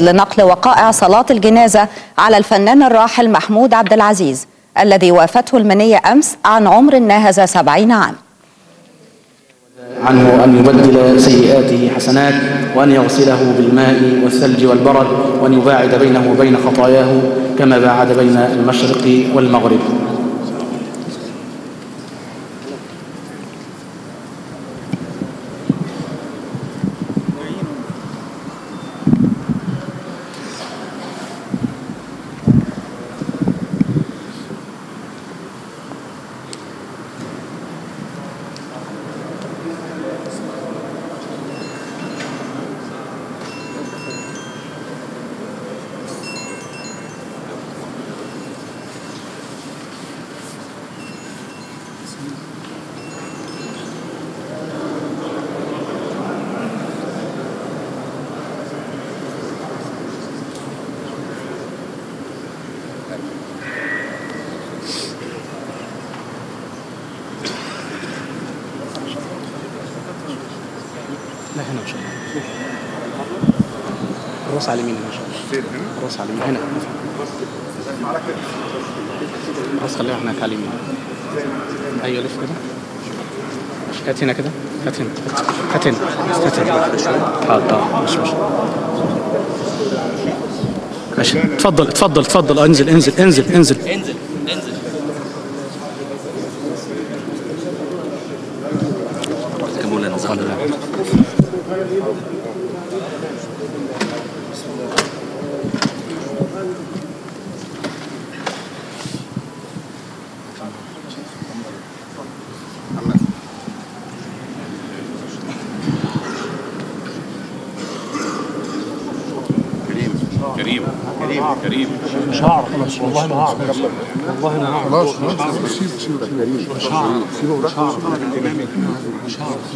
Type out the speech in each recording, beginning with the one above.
لنقل وقائع صلاة الجنازة على الفنان الراحل محمود عبد العزيز الذي وافته المنية أمس عن عمر ناهز سبعين عام. عنه أن يبدل سيئاته حسنات وأن يغسله بالماء والثلج والبرد وأن يباعد بينه وبين خطاياه كما باعد بين المشرق والمغرب. لا هنا ان شاء الله الراس على اليمين ان شاء الله الراس على اليمين هنا الراس خليها هناك على اليمين أيوه لف كده هات هنا. كده هات هنا هات هنا هات هنا حاضر مش مش ماشي. اتفضل اتفضل اتفضل. انزل انزل انزل انزل. انزل انزل كمولا مش والله ما هعرف والله أنا هعرف خلاص خلاص سيبه سيبه سيبه مش هعرف سيبه براحته مش هعرف مش هعرف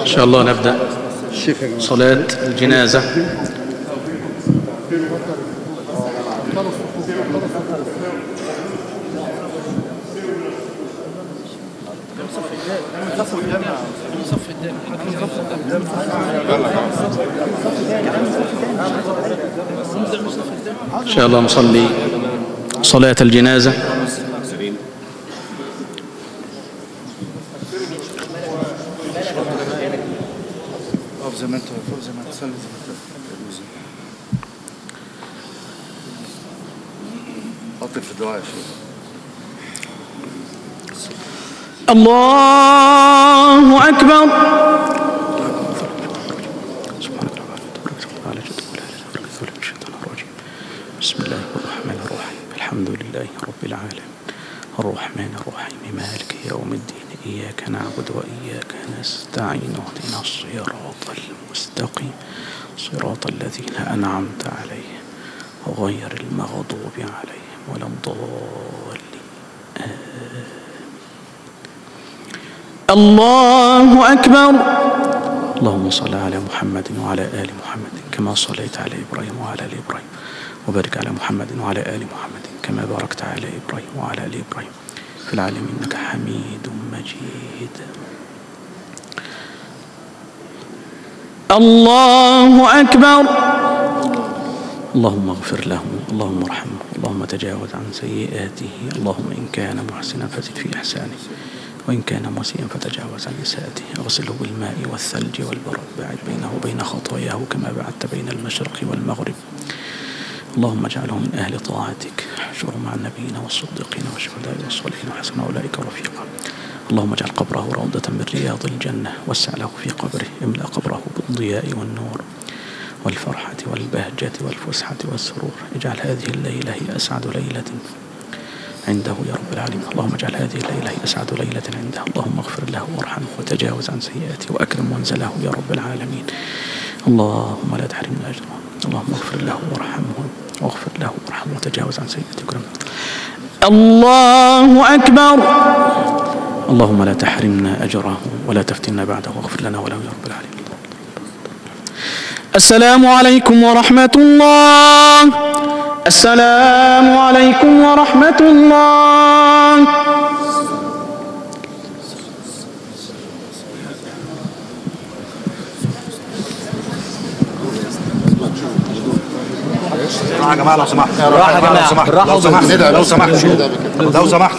إن شاء الله نبدأ صلاة الجنازة ان شاء الله نصلي صلاه الجنازه اقف زي ما انت فوق زي ما انت سلم زي ما انت حط في الدعاء يا شيخ الله أكبر بسم الله الرحمن الرحيم الحمد لله رب العالمين. الرحمن الرحيم. مالك يوم الدين. إياك نعبد وإياك نستعين. اهدنا الصراط المستقيم. صراط الذين أنعمت عليهم غير المغضوب عليهم ولا الضالين. الله أكبر. اللهم صل على محمد وعلى آل محمد كما صليت على إبراهيم وعلى آل إبراهيم وبارك على محمد وعلى آل محمد. كما باركت على إبراهيم وعلى آل إبراهيم في العالمين إنك حميد مجيد. الله أكبر. اللهم اغفر له اللهم ارحمه اللهم تجاوز عن سيئاته اللهم إن كان محسنا فزد في إحسانه وإن كان مسيئا فتجاوز عن إساءته أغسله بالماء والثلج والبرد باعد بينه وبين خطاياه كما بعدت بين المشرق والمغرب. اللهم اجعله من أهل طاعتك. احشره مع النبيين والصديقين والشهداء والصالحين وحسن أولئك رفيقا. اللهم اجعل قبره روضة من رياض الجنة وسع له في قبره املأ قبره بالضياء والنور والفرحة والبهجة والفسحة والسرور. اجعل هذه الليلة هي أسعد ليلة عنده يا رب العالمين. اللهم اجعل هذه الليلة هي أسعد ليلة عنده. اللهم اغفر له وارحمه وتجاوز عن سيئاته وأكرم منزله يا رب العالمين. اللهم لا تحرمنا أجره اللهم اغفر له وارحمه واغفر له وارحمه وتجاوز عن سيئاته وكرم الله أكبر. اللهم لا تحرمنا أجره ولا تفتنا بعده واغفر لنا وله يا رب العالمين. السلام عليكم ورحمة الله. السلام عليكم ورحمة الله. بالراحه يا جماعة لو سمحت. يا جماعة، لو سمحت. لو سمحت. لو سمحت. لو سمحت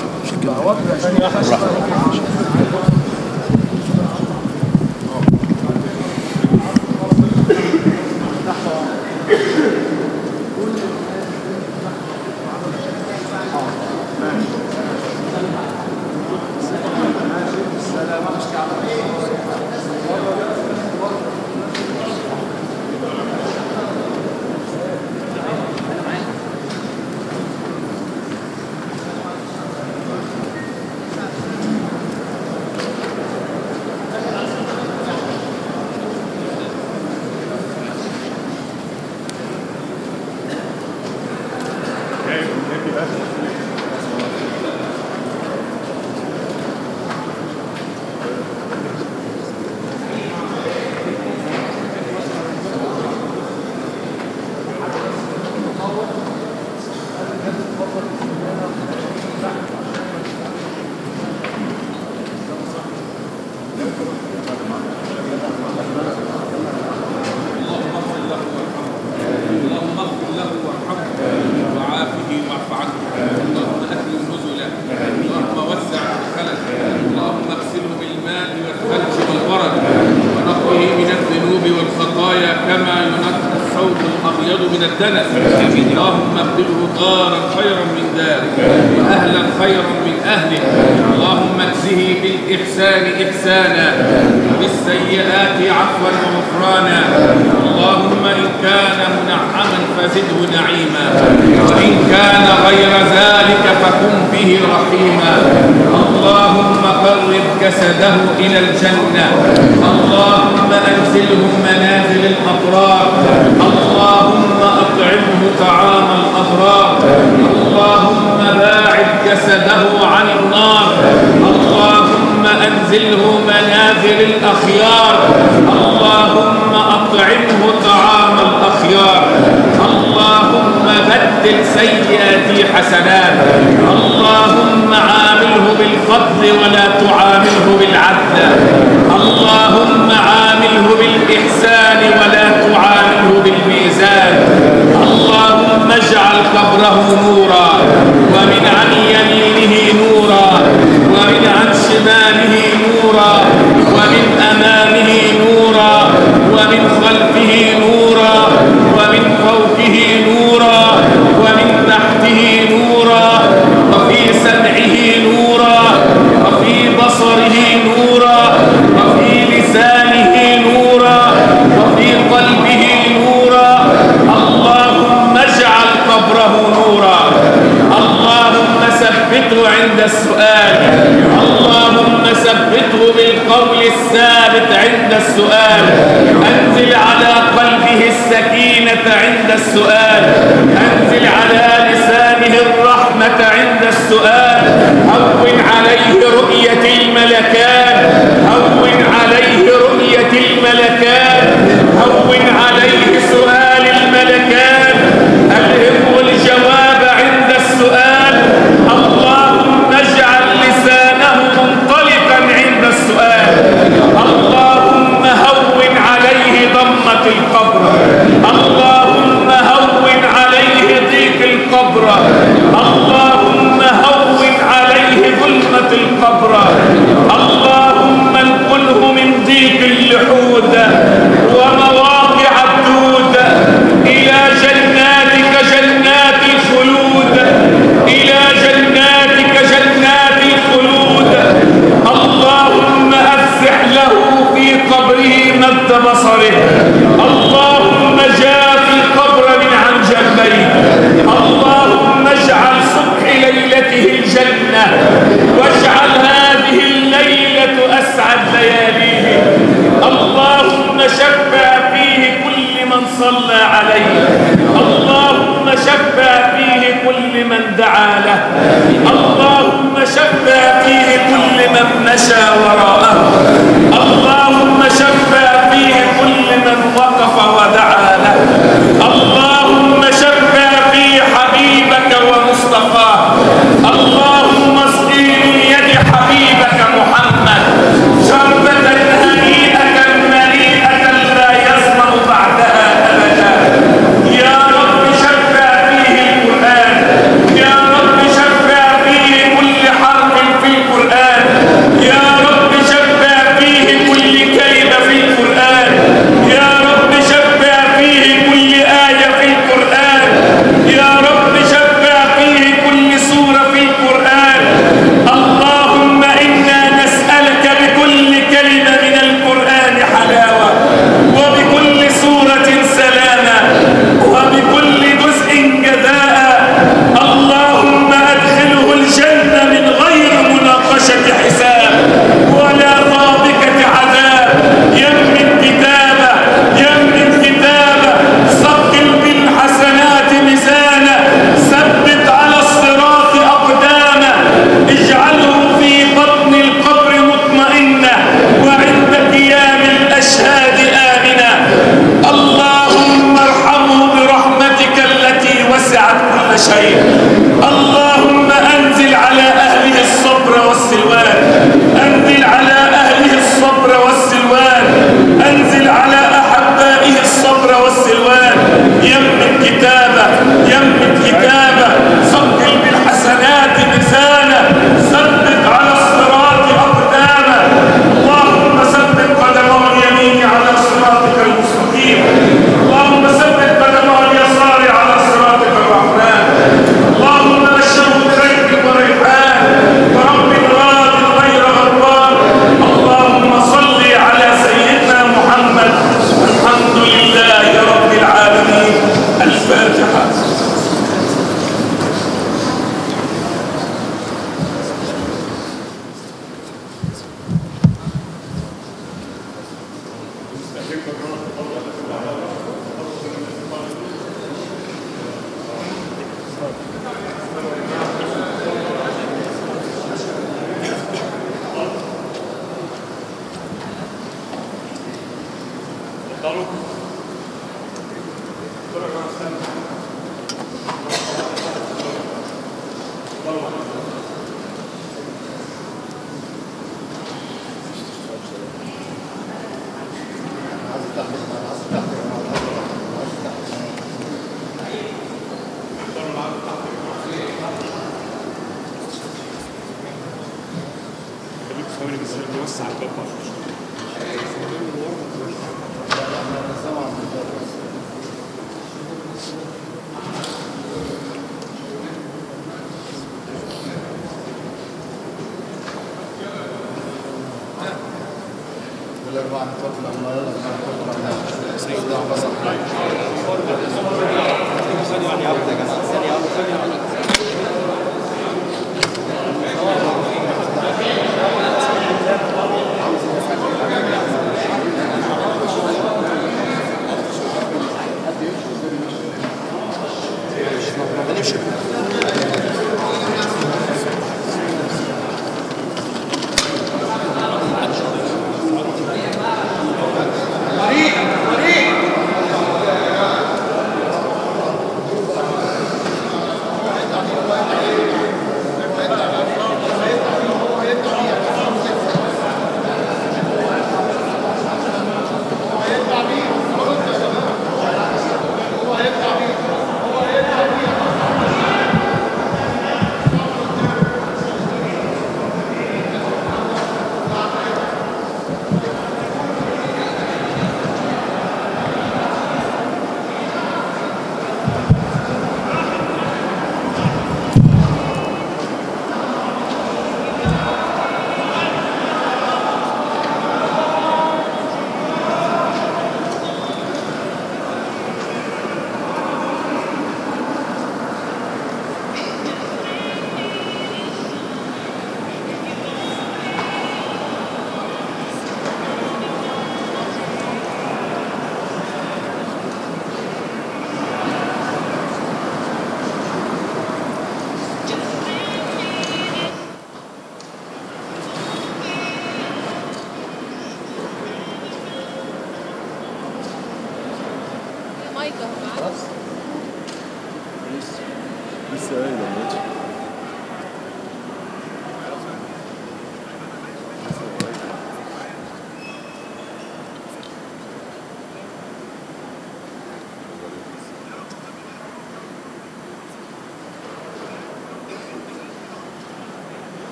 اللهم اغفر له وارحمه وعافه واعف عنه اللهم اكرم نزله اللهم وسع مدخله اللهم اغسله بالماء والثلج والبرد ونقه من الذنوب والخطايا كما ينقى الثوب الابيض من الدنس اللهم ابدله دارا خيرا من داره واهلا خيرا من اهله اللهم اجزه بالإحسان إحسانا وبالسيئات عفوا وغفرانا اللهم إن كان منعما فزده نعيما وإن كان غير ذلك فكن به رحيما. اللهم قرب جسده إلى الجنة. اللهم أنزله منازل الأبرار. اللهم أطعمه طعام الأبرار. اللهم باعد جسده عن النار. اللهم انزله منازل الأخيار. اللهم أطعمه طعام الأخيار. اللهم بدل سيئاتي حسنات. اللهم عامله بالفضل ولا تعامله بالعدل. اللهم عامله بالإحسان ولا تعامله بالميزان. اللهم اجعل قبره نورا ومن عن يمينه نورا ومن عن شماله نورا ومن امامه نورا ومن خلفه نورا ومن فوقه نورا ومن تحته نورا وفي سمعه نورا وفي بصره نورا وفي لسانه نورا وفي قلبه نورا اللهم اجعل قبره نورا اللهم ثبته عند السؤال اللهم ثبته بالقول الثابت عند السؤال. أنزل على قلبه السكينة عند السؤال. أنزل على لسانه الرحمة عند السؤال. هون عليه رؤية الملكان. هون عليه رؤية الملكان. هون عليه سؤال الملكان ألهمه الجواب عند السؤال اللهم اجعل لسانه منطلقا عند السؤال اللهم هون عليه ضمة القبر اللهم هون عليه ضيق القبر اللهم هون عليه ظلمة القبر اللهم انقله من ضيق اللحود ومواقع الدود إلى جناتك جنات الخلود إلى جناتك جنات الخلود اللهم أفسح له في قبره مد بصره اللهم جاف القبر من عن جنبيه اللهم اجعل صبح ليلته الجنة. واجعل هذه الليلة أسعد لياليه. اللهم شفع فيه كل من صلى عليه. اللهم شفع فيه كل من دعا له. اللهم شفع فيه كل من مشى وراءه. اللهم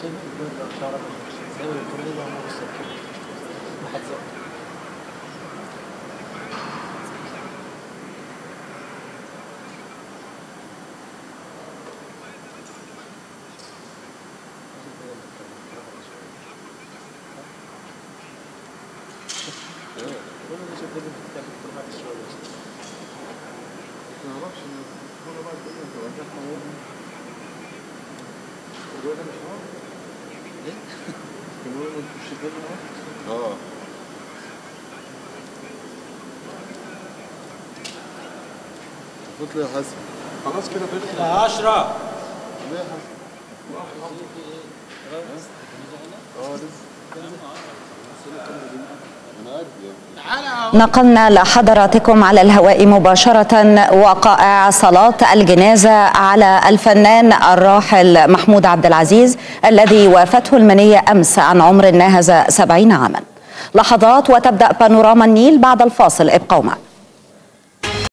شيء مقبول لو شارك زي الكلية ما بالسكر ما حد Thank you. آه. فوت لي يا حسن خلاص كده يا اشرف ليه يا حسن آه لسه نقلنا لحضراتكم على الهواء مباشرة وقائع صلاة الجنازة على الفنان الراحل محمود عبد العزيز الذي وافته المنية أمس عن عمر ناهز سبعين عاما. لحظات وتبدأ بانوراما النيل بعد الفاصل. ابقوا معنا.